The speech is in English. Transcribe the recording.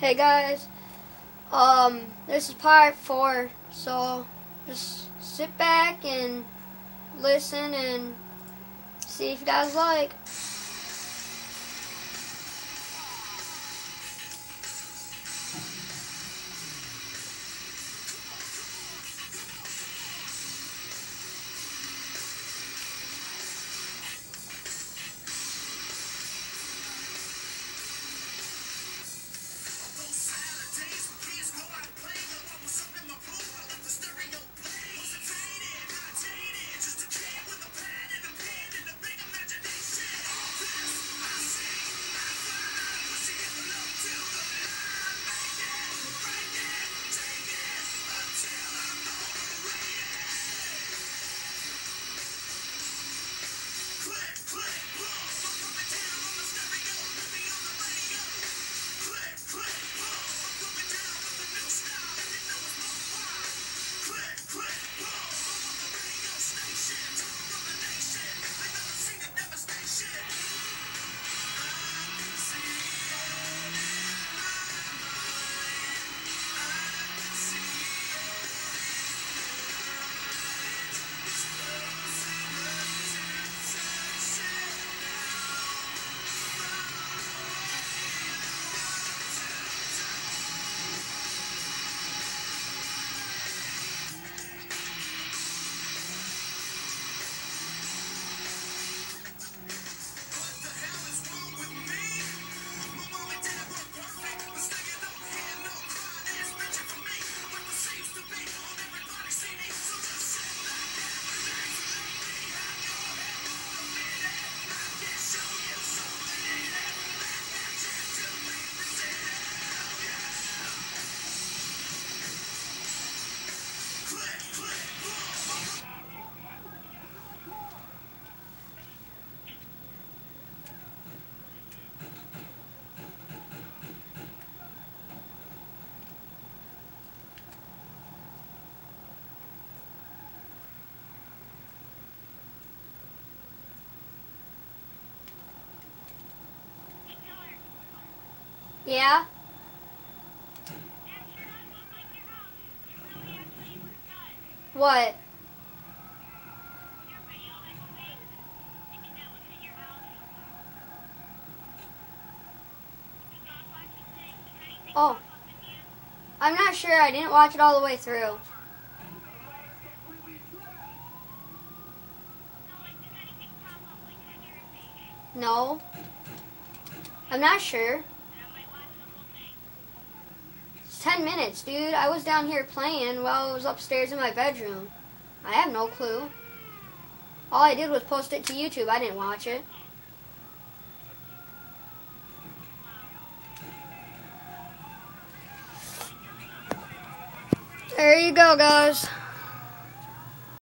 Hey guys, um, this is part four, so just sit back and listen and see if you guys like. Yeah? What? Oh. I'm not sure. I didn't watch it all the way through. No. I'm not sure. It's 10 minutes, dude. I was down here playing while I was upstairs in my bedroom. I have no clue. All I did was post it to YouTube. I didn't watch it. There you go, guys.